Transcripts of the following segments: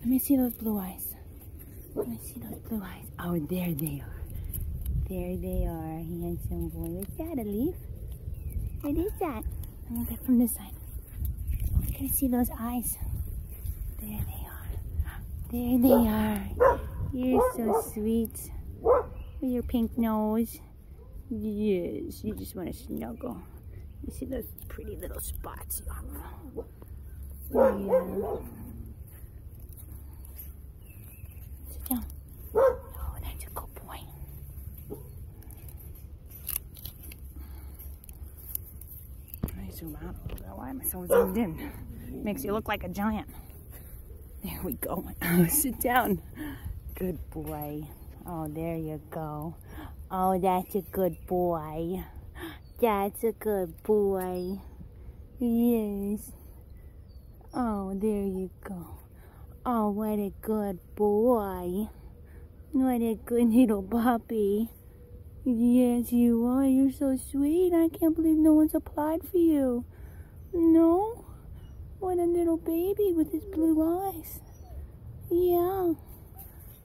Let me see those blue eyes. Let me see those blue eyes. Oh, there they are. There they are, handsome boy. Is that a leaf? What is that? Me look from this side. Can I see those eyes? There they are. There they are. You're so sweet. With your pink nose. Yes, you just want to snuggle. You see those pretty little spots? Yeah. Sit down. Oh, that's a good boy. I zoom out. Why am I so zoomed in? Makes you look like a giant. There we go. Sit down. Good boy. Oh, there you go. Oh, that's a good boy. That's a good boy. Yes. Oh, there you go. Oh, what a good boy. What a good little puppy. Yes, you are. You're so sweet. I can't believe no one's applied for you. No? What a little baby with his blue eyes. Yeah.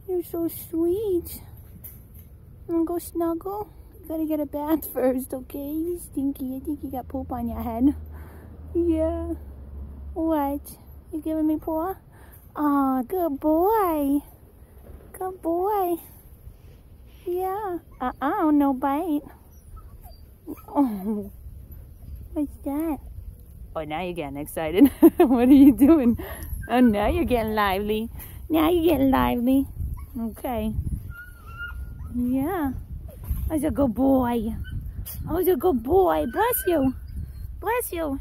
You're so sweet. Wanna go snuggle? You gotta get a bath first, okay? You stinky. I think you got poop on your head. Yeah. What? You giving me paw? Oh, good boy. Good boy. Yeah. Uh-uh, no bite. Oh. What's that? Oh, now you're getting excited. what are you doing? Oh, now you're getting lively. Now you're getting lively. Okay. Yeah. I was a good boy. I was a good boy. Bless you. Bless you.